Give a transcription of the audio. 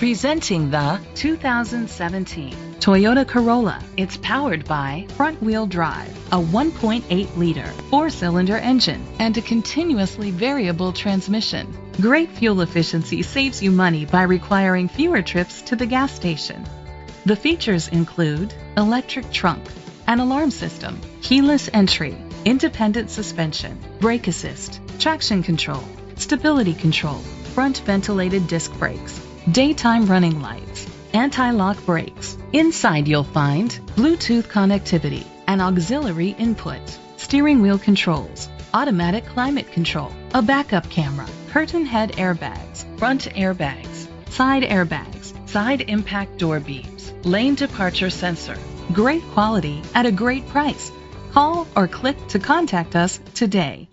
Presenting the 2017 Toyota Corolla. It's powered by front-wheel drive, a 1.8-liter four-cylinder engine, and a continuously variable transmission. Great fuel efficiency saves you money by requiring fewer trips to the gas station. The features include electric trunk, an alarm system, keyless entry, independent suspension, brake assist, traction control, stability control, front ventilated disc brakes, daytime running lights, anti-lock brakes. Inside you'll find Bluetooth connectivity, an auxiliary input, steering wheel controls, automatic climate control, a backup camera, curtain head airbags, front airbags, side airbags, side impact door beams, lane departure sensor. Great quality at a great price. Call or click to contact us today.